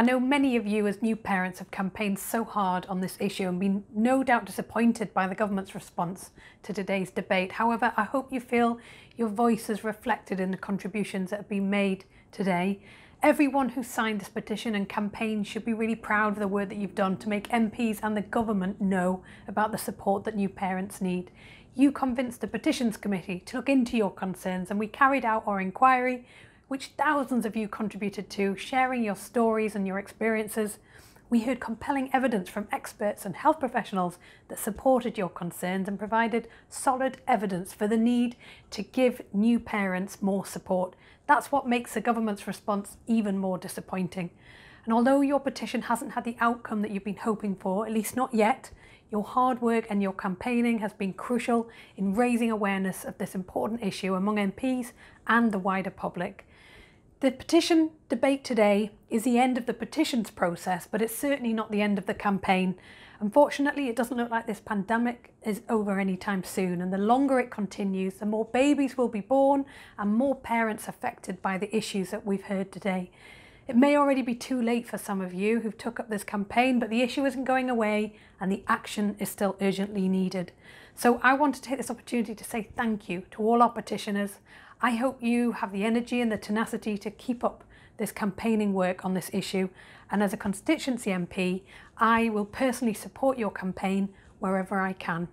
I know many of you as new parents have campaigned so hard on this issue and been no doubt disappointed by the government's response to today's debate. However, I hope you feel your voice is reflected in the contributions that have been made today. Everyone who signed this petition and campaign should be really proud of the work that you've done to make MPs and the government know about the support that new parents need. You convinced the Petitions Committee to look into your concerns and we carried out our inquiry which thousands of you contributed to, sharing your stories and your experiences. We heard compelling evidence from experts and health professionals that supported your concerns and provided solid evidence for the need to give new parents more support. That's what makes the government's response even more disappointing. And although your petition hasn't had the outcome that you've been hoping for, at least not yet, your hard work and your campaigning has been crucial in raising awareness of this important issue among MPs and the wider public. The petition debate today is the end of the petitions process, but it's certainly not the end of the campaign. Unfortunately, it doesn't look like this pandemic is over anytime soon, and the longer it continues, the more babies will be born and more parents affected by the issues that we've heard today. It may already be too late for some of you who've took up this campaign, but the issue isn't going away and the action is still urgently needed. So I want to take this opportunity to say thank you to all our petitioners. I hope you have the energy and the tenacity to keep up this campaigning work on this issue. And as a constituency MP, I will personally support your campaign wherever I can.